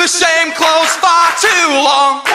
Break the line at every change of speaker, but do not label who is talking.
the same clothes far too long.